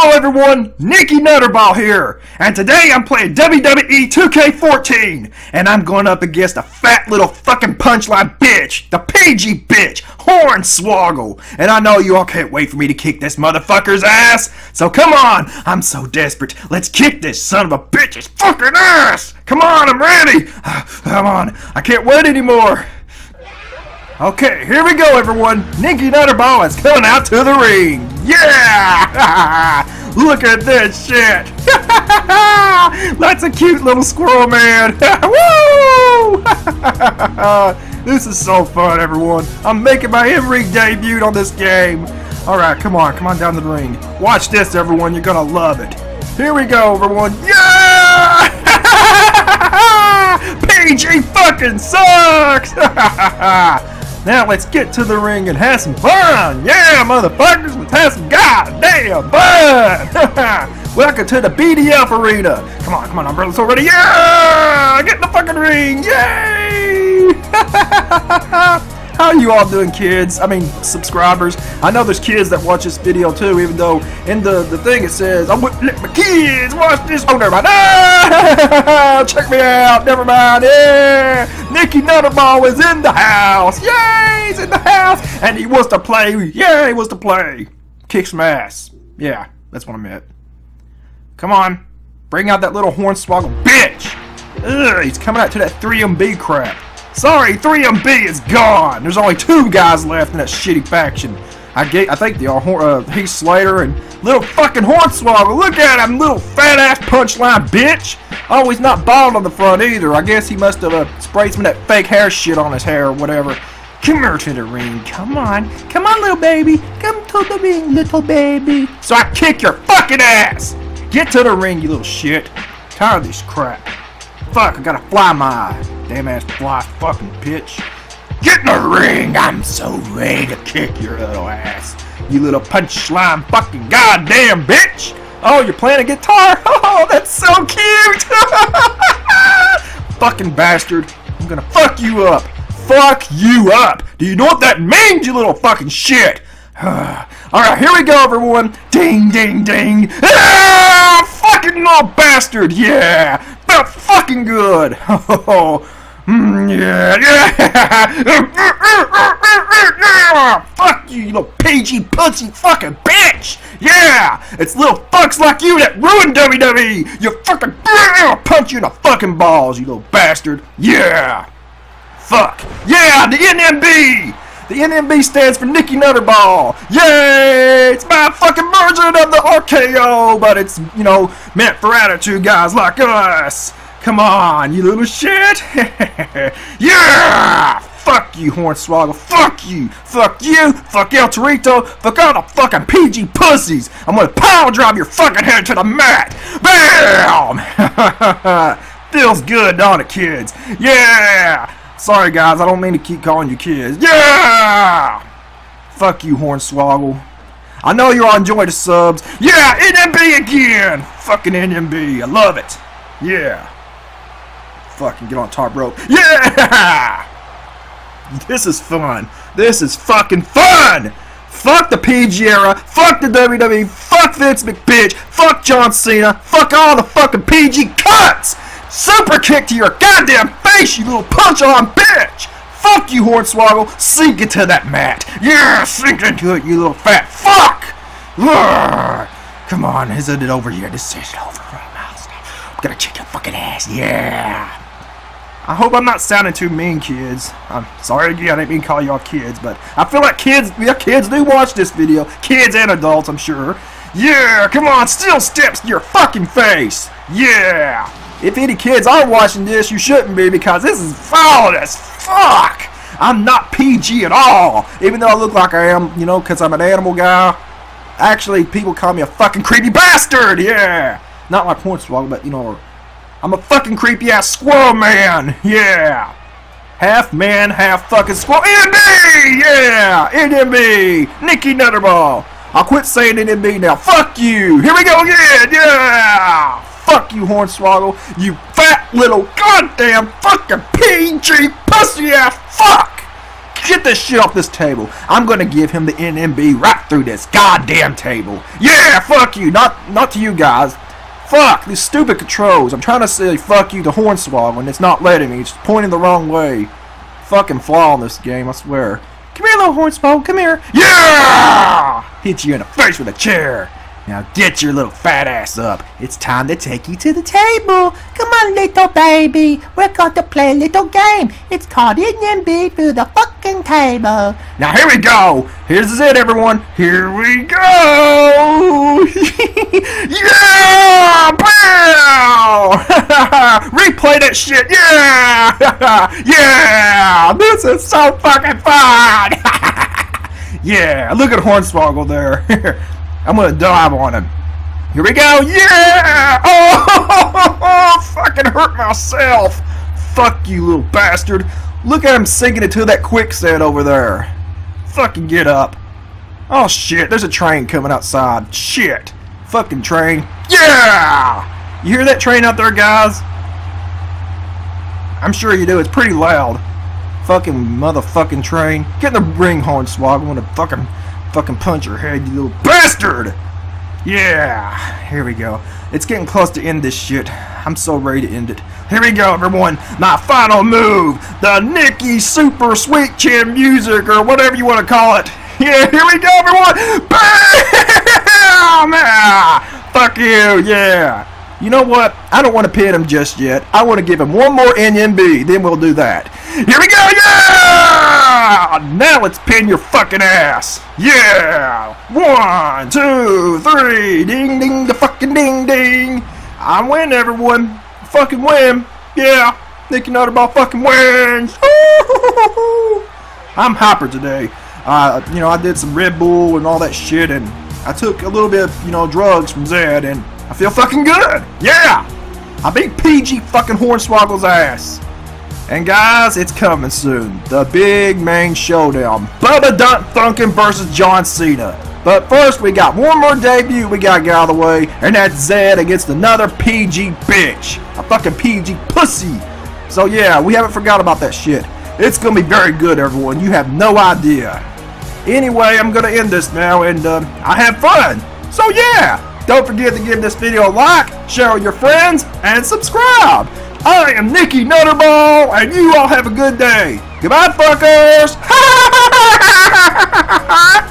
Hello everyone, Nicky Nutterball here, and today I'm playing WWE 2K14, and I'm going up against a fat little fucking punchline bitch, the PG bitch, Hornswoggle, and I know you all can't wait for me to kick this motherfucker's ass, so come on, I'm so desperate, let's kick this son of a bitch's fucking ass! Come on, I'm ready! Come on, I can't wait anymore! Okay, here we go, everyone. Nicky Nutterball is coming out to the ring. Yeah! Look at this shit. That's a cute little squirrel man. Woo! this is so fun, everyone. I'm making my in-ring debut on this game. All right, come on, come on down the ring. Watch this, everyone. You're gonna love it. Here we go, everyone. Yeah! PG fucking sucks! Now let's get to the ring and have some fun! Yeah, motherfuckers, let's have some goddamn fun! Welcome to the BDF arena! Come on, come on, umbrellas already! Yeah! Get in the fucking ring! Yay! How are you all doing, kids? I mean, subscribers. I know there's kids that watch this video too, even though in the, the thing it says, I wouldn't let my kids watch this. Oh, never mind. Ah! Check me out. Never mind. Yeah! Nicky Nutterball is in the house. Yay! He's in the house. And he wants to play. Yeah, he wants to play. Kick some ass. Yeah, that's what I meant. Come on. Bring out that little hornswoggle bitch. Ugh, he's coming out to that 3MB crap. Sorry, 3MB is gone. There's only two guys left in that shitty faction. I get, I think they are uh, Heath Slater and little fucking Hornswoggle. Look at him, little fat ass punchline bitch. Oh, he's not bald on the front either. I guess he must have uh, sprayed some of that fake hair shit on his hair or whatever. Come here to the ring. Come on. Come on, little baby. Come to the ring, little baby. So I kick your fucking ass. Get to the ring, you little shit. Tired of this crap. Fuck, I gotta fly my damn ass fly fucking bitch. Get in the ring! I'm so ready to kick your little ass. You little punch slime fucking goddamn bitch! Oh, you're playing a guitar? Oh, that's so cute! fucking bastard. I'm gonna fuck you up. Fuck you up. Do you know what that means, you little fucking shit? Alright, here we go, everyone. Ding, ding, ding. Ah, fucking little bastard. Yeah. Felt fucking good. Yeah. Fuck you, you little PG pussy fucking bitch. Yeah. It's little fucks like you that ruined WWE. You fucking I'll punch you in the fucking balls, you little bastard. Yeah. Fuck. Yeah, the NMB. The NMB stands for Nicky Nutterball. Yay! It's my fucking version of the RKO, but it's, you know, meant for attitude guys like us. Come on, you little shit. yeah! Fuck you, Hornswoggle. Fuck you. Fuck you. Fuck El Torito. Fuck all the fucking PG pussies. I'm gonna power drive your fucking head to the mat. Bam! Feels good, don't it, kids? Yeah! Sorry, guys, I don't mean to keep calling you kids. Yeah! Fuck you, Hornswoggle. I know you're all enjoy the subs. Yeah, NMB again! Fucking NMB, I love it. Yeah. Fucking get on top rope. Yeah! This is fun. This is fucking fun! Fuck the PG era. Fuck the WWE. Fuck Vince McBitch. Fuck John Cena. Fuck all the fucking PG cuts! Super kick to your goddamn face, you little punch on bitch! Fuck you, Hornswoggle! Sink into that mat! Yeah, sink into it, you little fat fuck! Urgh. Come on, isn't it over here? This is over. I'm gonna kick your fucking ass, yeah! I hope I'm not sounding too mean, kids. I'm sorry again, I didn't mean to call y'all kids, but I feel like kids, yeah, kids do watch this video. Kids and adults, I'm sure. Yeah, come on, still steps to your fucking face! Yeah! If any kids are watching this, you shouldn't be because this is foul as fuck. I'm not PG at all, even though I look like I am, you know, because I'm an animal guy. Actually, people call me a fucking creepy bastard, yeah. Not like Hornswoggle, but, you know, I'm a fucking creepy ass squirrel man, yeah. Half man, half fucking squirrel. NMB, yeah, NMB, Nicky Nutterball. I'll quit saying NMB now. Fuck you. Here we go again, yeah. Fuck you, Hornswoggle. You fat little goddamn fucking PG pussy ass fuck. Get this shit off this table. I'm gonna give him the NMB right through this goddamn table. Yeah, fuck you. Not not to you guys. Fuck these stupid controls. I'm trying to say fuck you to Hornswoggle and it's not letting me. It's pointing the wrong way. Fucking flaw in this game, I swear. Come here, little Hornswoggle. Come here. Yeah! Hit you in the face with a chair. Now get your little fat ass up. It's time to take you to the table. Come on, little baby. We're going to play a little game. It's called NMB through the fucking table. Now here we go. Here's it, everyone. Here we go. yeah! Bow! Replay that shit. Yeah! yeah! This is so fucking fun. yeah! Look at Hornswoggle there. I'm gonna dive on him. Here we go. Yeah! Oh, fucking hurt myself. Fuck you, little bastard. Look at him sinking into that quicksand over there. Fucking get up. Oh shit, there's a train coming outside. Shit. Fucking train. Yeah! You hear that train out there, guys? I'm sure you do. It's pretty loud. Fucking motherfucking train. Get in the ring, Hornswoggle. I'm gonna fucking fucking punch your head, you little bastard! Yeah, here we go. It's getting close to end this shit. I'm so ready to end it. Here we go, everyone. My final move. The Nicky Super Sweet Chin Music, or whatever you want to call it. Yeah, here we go, everyone. Bam! Ah, fuck you, yeah. You know what? I don't want to pin him just yet. I want to give him one more NMB, then we'll do that. Here we go, yeah! Now let's pin your fucking ass. Yeah! One, two, three, ding, ding, the fucking ding, ding. I win, everyone. Fucking win. Yeah, Nicky Nutterball fucking wins. I'm hyper today. Uh, you know, I did some Red Bull and all that shit, and I took a little bit of, you know, drugs from Zed, and I feel fucking good. Yeah! I beat PG fucking Hornswoggle's ass. And guys, it's coming soon. The big main showdown. Bubba Dunk Funkin versus John Cena. But first, we got one more debut we gotta get out of the way, and that's Zed against another PG bitch. A fucking PG pussy. So yeah, we haven't forgot about that shit. It's gonna be very good, everyone. You have no idea. Anyway, I'm gonna end this now, and um, I have fun. So yeah, don't forget to give this video a like, share with your friends, and subscribe. I am Nicky Nutterball, and you all have a good day. Goodbye, fuckers!